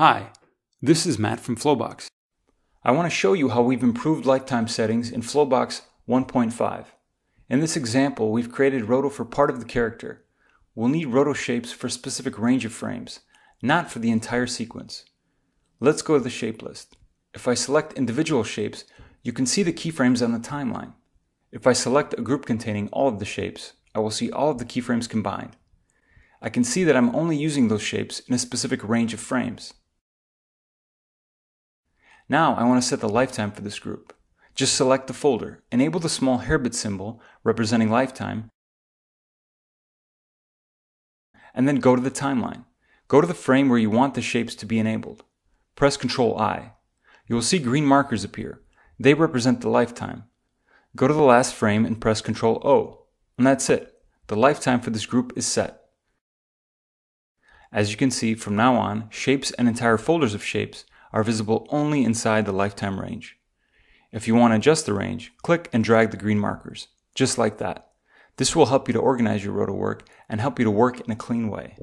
Hi, this is Matt from Flowbox. I want to show you how we've improved lifetime settings in Flowbox 1.5. In this example, we've created roto for part of the character. We'll need roto shapes for a specific range of frames, not for the entire sequence. Let's go to the shape list. If I select individual shapes, you can see the keyframes on the timeline. If I select a group containing all of the shapes, I will see all of the keyframes combined. I can see that I'm only using those shapes in a specific range of frames. Now I want to set the lifetime for this group. Just select the folder, enable the small hairbit symbol representing lifetime, and then go to the timeline. Go to the frame where you want the shapes to be enabled. Press Ctrl I. You will see green markers appear. They represent the lifetime. Go to the last frame and press Ctrl O. And that's it. The lifetime for this group is set. As you can see, from now on, shapes and entire folders of shapes are visible only inside the lifetime range. If you want to adjust the range, click and drag the green markers, just like that. This will help you to organize your roto work and help you to work in a clean way.